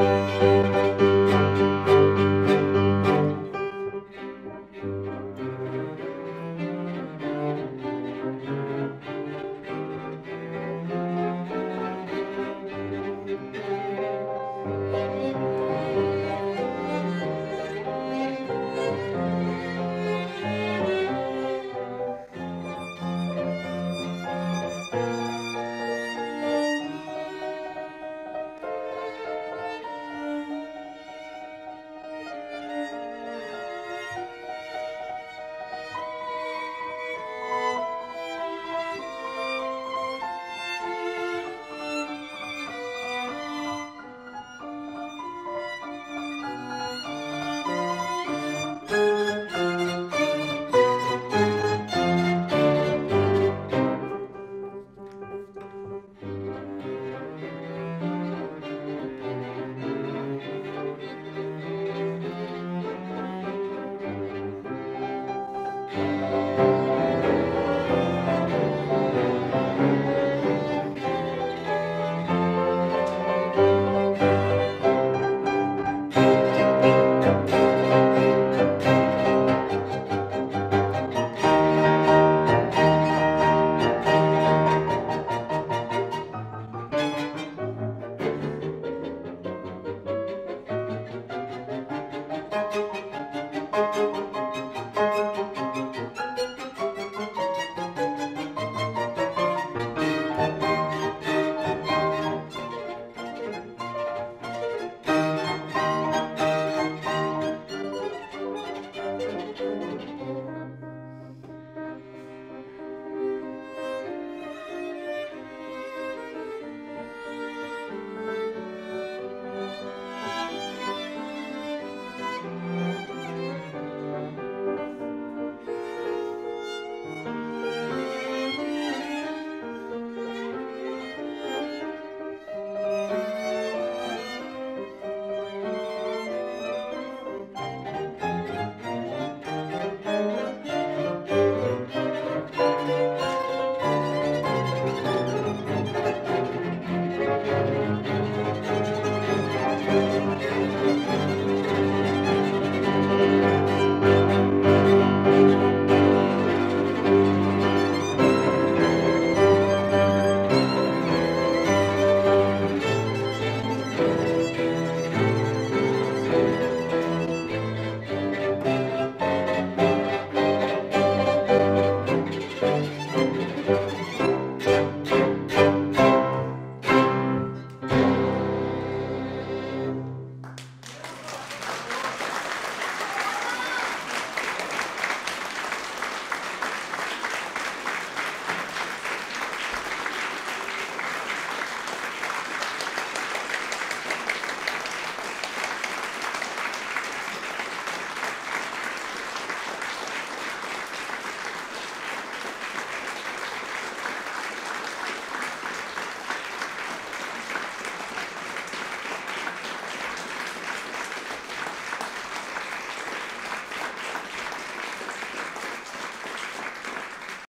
Música